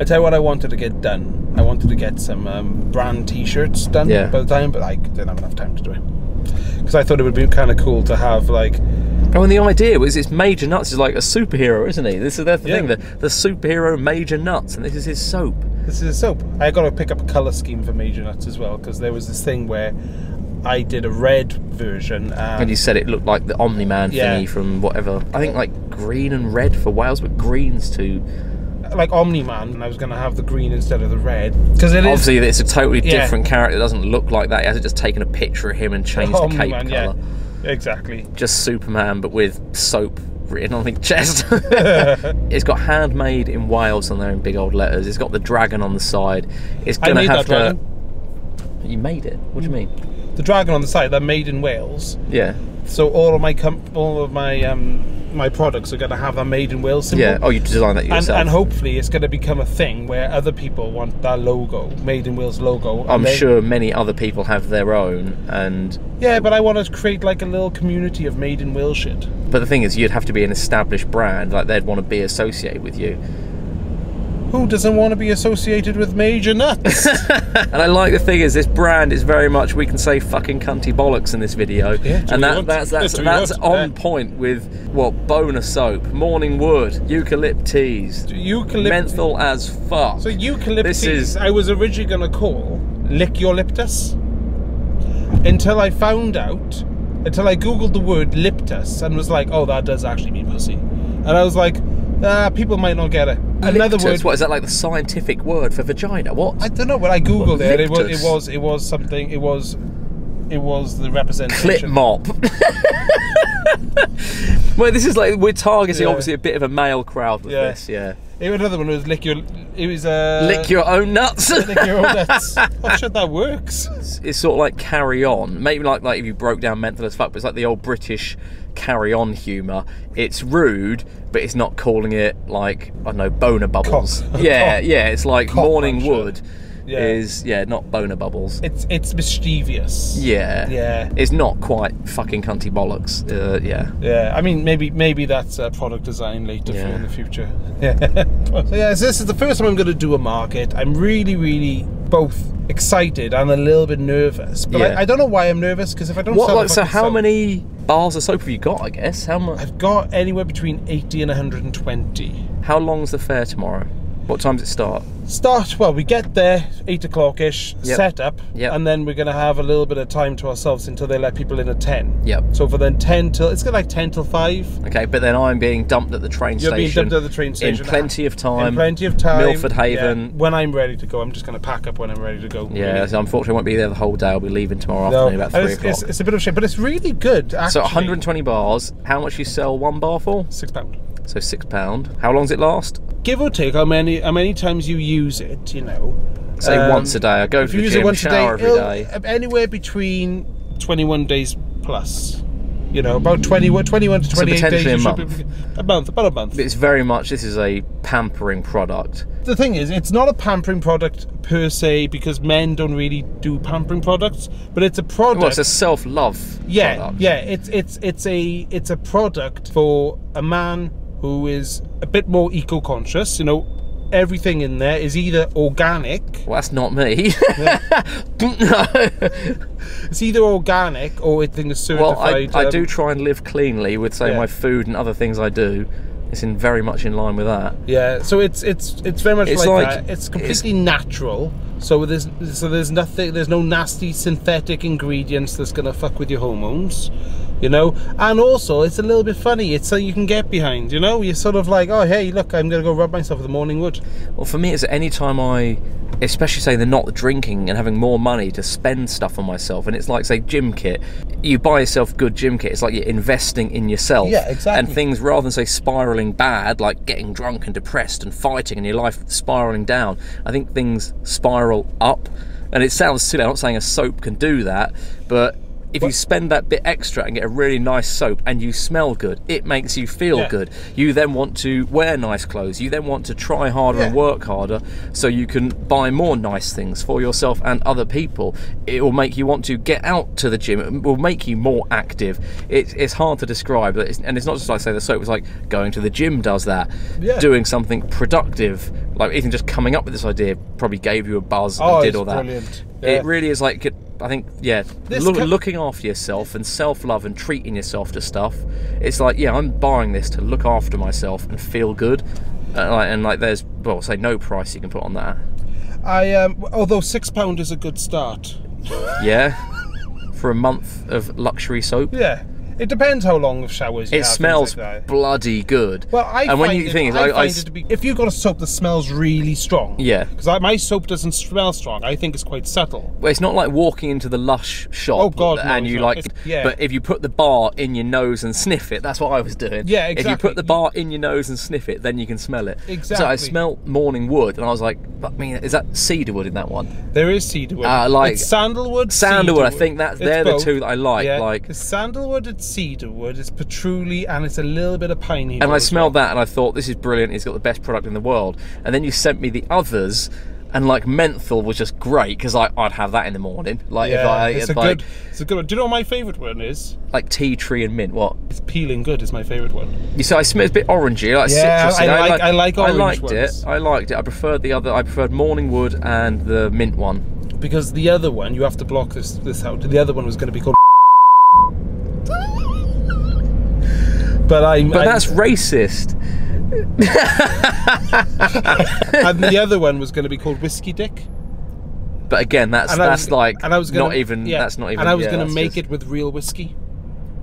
I tell you what, I wanted to get done. I wanted to get some um, brand T-shirts done Yeah. by the time, but I didn't have enough time to do it because I thought it would be kind of cool to have like Oh, and the idea was it's Major Nuts is like a superhero, isn't he? This is the Yeah. thing, the, the superhero Major Nuts, and this is his soap. This is a soap. I got to pick up a color scheme for Major Nuts as well because there was this thing where I did a red version. And, And you said it looked like the Omni Man Yeah. thingy from whatever. I think like green and red for Wales, but green's too. Like Omni Man, and I was going to have the green instead of the red because it is Obviously, it's a totally Yeah. different character. It doesn't look like that. He hasn't just taken a picture of him and changed the cape Omni-Man, colour. yeah, exactly. Just Superman, but with soap written on his chest. it's got handmade in Wales on there in big old letters. It's got the dragon on the side. It's gonna have to. dragon. You made it. What do you mean? The dragon on the side, they're made in Wales. Yeah. So all of my com- all of my um, my products are going to have a made in Wales symbol. Yeah. Oh, you design that and, yourself. and hopefully it's going to become a thing where other people want that logo, made in Wales logo. I'm they- sure many other people have their own, and Yeah, but I want to create like a little community of made in Wales shit. but the thing is, you'd have to be an established brand, like they'd want to be associated with you. Who doesn't want to be associated with Major Nuts? And I like the thing is, this brand is very much we can say fucking cunty bollocks in this video, Yeah, and that, want? that's Yeah, that's that's on point with what boner soap, morning wood, eucalyptus, Eucalypt- menthol as fuck. So eucalyptus, This is- I was originally going to call lick licuolyptus until I found out, until I googled the word liptus and was like, oh, that does actually mean pussy. And I was like, ah, people might not get it. Another Lictus, word. What is that like the scientific word for vagina? What? I don't know. When I googled What, it, it was, it was it was something. It was it was the representation. Clip mop. well, this is like we're targeting Yeah. obviously a bit of a male crowd with Yeah. this. Yeah. Another one was lick your. It was uh, Lick your own nuts. lick your own nuts. oh shit, that works. it's sort of like carry on. Maybe like like if you broke down mental as fuck, but it's like the old British carry on humour. It's rude, but it's not calling it like I don't know boner bubbles. Cock- Yeah, cock- yeah. It's like cock morning wood Yeah. Is yeah not boner bubbles. It's it's mischievous. Yeah, Yeah. It's not quite fucking cunty bollocks. Uh, yeah. Yeah, I mean maybe maybe that's uh, product design later Yeah. for in the future. Yeah. so yeah, so this is the first time I'm going to do a market. I'm really, really both excited and a little bit nervous. But Yeah. I, I don't know why I'm nervous because if I don't What sell like so? How many bars of soap have you got? I guess how much? I've got anywhere between 80 and 120. How long's the fair tomorrow? What time does it start? Start well. We get there eight o'clock ish. Yep. Set up, Yep. and then we're gonna have a little bit of time to ourselves until they let people in at ten. Yep. So for then ten till it's gonna like ten till five. Okay, but then I'm being dumped at the train You're being station. dumped at the train station in plenty of time. In plenty of time. Milford Haven. Yeah. When I'm ready to go, I'm just gonna pack up when I'm ready to go. Yeah, really. so unfortunately, I won't be there the whole day. I'll be leaving tomorrow No, afternoon about three it's, o'clock. it's, it's a bit of shit, but it's really good. Actually. so 120 bars. How much you sell one bar for? six pound. So six pound. How long does it last? Give or take how many how many times you use it, you know. Say Um, once a day. I go to you the use gym, it once shower a day, every anywhere between 21 days plus. You know, about 20, 21 to So 28 days. potentially a month. Be, a month, about a month. It's very much. This is a pampering product. The thing is, it's not a pampering product per se because men don't really do pampering products, but it's a product. Well, it's a self-love. yeah, product. yeah. It's it's it's a it's a product for a man who is a bit more eco-conscious. You know, everything in there is either organic. Well, that's not me. no. It's either organic or it is Well, certified. I, I um, do try and live cleanly with, say, Yeah. my food and other things I do. It's in very much in line with that. Yeah, so it's it's it's very much It's like, like- that. It's completely natural. So there's so there's nothing there's no nasty synthetic ingredients that's gonna fuck with your hormones, you know. And also it's a little bit funny. It's something you can get behind, you know. You're sort of like, oh hey, look, I'm gonna go rub myself with the morning wood. Well, for me, it's any time I, especially say they're not drinking and having more money to spend stuff on myself, and it's like say gym kit. You buy yourself good gym kit. It's like you're investing in yourself. Yeah, exactly. And things rather than say spiraling bad, like getting drunk and depressed and fighting and your life spiraling down. I think things spiral up, and it sounds silly. I'm not saying a soap can do that, but if you spend that bit extra and get a really nice soap and you smell good, it makes you feel Yeah. good. You then want to wear nice clothes. You then want to try harder and work harder so you can buy more nice things for yourself and other people. It will make you want to get out to the gym. It will make you more active. It's, it's hard to describe, but it's, and it's not just like say the soap. It's like going to the gym does that. Yeah. Doing something productive, like even just coming up with this idea, probably gave you a buzz Oh, and did all that. brilliant. Yeah. It really is like it- I think yeah, This look, co- looking after yourself and self love and treating yourself to stuff. It's like yeah, I'm buying this to look after myself and feel good. Uh, like, and like there's well, say no price you can put on that. I um, although six pound is a good start. Yeah, for a month of luxury soap. Yeah, it depends how long of showers you It have, smells like bloody good. Well, I and when you it, think I, I, I find s- it to be if you've got a soap that smells really strong. Yeah. because my soap doesn't smell strong. I think it's quite subtle. Well, it's not like walking into the Lush shop. Oh, God, and it's you like, yeah. but if you put the bar in your nose and sniff it, that's what I was doing. Yeah, exactly. If you put the bar in your nose and sniff it, then you can smell it. Exactly. So I smelt morning wood, and I was like, I mean, is that cedarwood in that one? There is cedarwood. Uh, like- it's sandalwood. Sandalwood, I think that they're the two that I like. Yeah, Like, it's sandalwood, it's cedarwood, it's patchouli, and it's a little bit of piney. and I smelled that, and I thought this is brilliant. It's got the best product in the world. And then you sent me the others. And like menthol was just great because I'd have that in the morning. Like Yeah, if I it's a like good, it's a good one. Do you know what my favourite one is? like tea tree and mint. What It's peeling good. Is my favourite one. You see, I smell it's a bit orangey, like Yeah, citrusy. I like- I like I orange liked ones. it. I liked it. I preferred the other. I preferred morning wood and the mint one. Because the other one, you have to block this this out. The other one was going to be called. But I. But I, that's racist. and the other one was going to be called Whiskey Dick. But again, that's And that's was- like and I was gonna, not even. yeah, That's not even. And I was yeah, going to make just- it with real whiskey.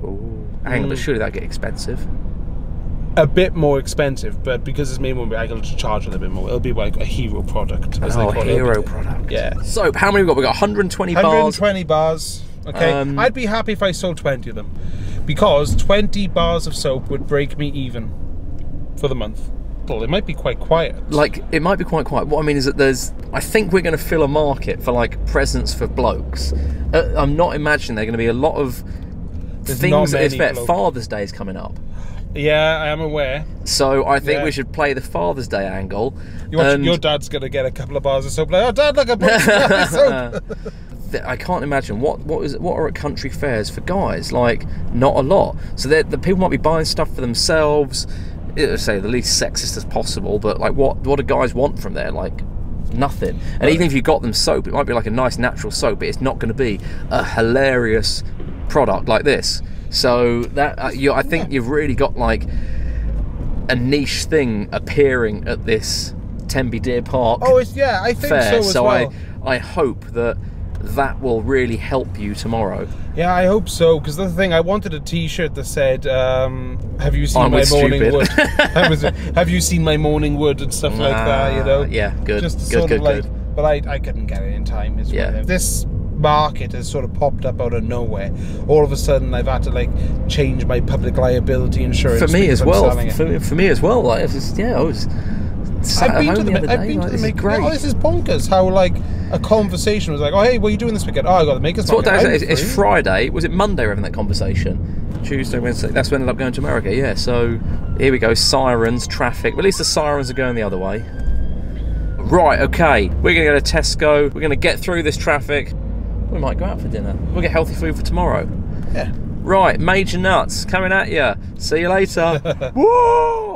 Ooh. Hang on, but Mm. surely that'd get expensive. A bit more expensive, but because it's made one, I can charge a little bit more. It'll be like a hero product. As Oh, they call hero It'll product. Yeah. So how many we got? We got 120 bars. 120 bars. Okay. Um, I'd be happy if I sold 20 of them. Because 20 bars of soap would break me even for the month. Well, it might be quite quiet. Like it might be quite quiet. What I mean is that there's. I think we're going to fill a market for like presents for blokes. Uh, I'm not imagining there are going to be a lot of There's things. many blokes. Father's Day is coming up. Yeah, I am aware. So I think Yeah. we should play the Father's Day angle. You watch, and your dad's going to get a couple of bars of soap. Like, oh, dad, look, bought of soap. I can't imagine what what is what are at country fairs for guys like not a lot. So the people might be buying stuff for themselves. It'll say the least sexist as possible, but like what what do guys want from there? Like nothing. And even if you got them soap, it might be like a nice natural soap, but it's not going to be a hilarious product like this. So that uh, you, I think you've really got like a niche thing appearing at this Tenby Deer Park Oh, it's, yeah, I think fair. so as well. I I hope that that will really help you tomorrow. Yeah, I hope so. Because the thing, I wanted a T-shirt that said, um, "Have you seen my morning stupid. wood?" Was, Have you seen my morning wood and stuff like that? You know. Ah, yeah, good, Just good, sort good, of like, good. but I, I couldn't get it in time. Yeah. This market has sort of popped up out of nowhere. All of a sudden, I've had to like change my public liability insurance For me as I'm well. For, me- for me as well. Like it's just, yeah, I was. I've been home to the, the I've day, been like, to the is make. great. Oh, this is bonkers. How like a conversation was like, "Oh, hey, what are you doing this weekend?" Oh, I got the makers. So what day is it? It's, it's. Friday. Was it Monday we're having that conversation? Tuesday, Wednesday. That's when I ended up going to America. Yeah. So here we go. Sirens, traffic. Well, at least the sirens are going the other way. Right. Okay. We're gonna go to Tesco. We're gonna get through this traffic. We might go out for dinner. We'll get healthy food for tomorrow. Yeah. Right. Major nuts coming at you. See you later. Woo!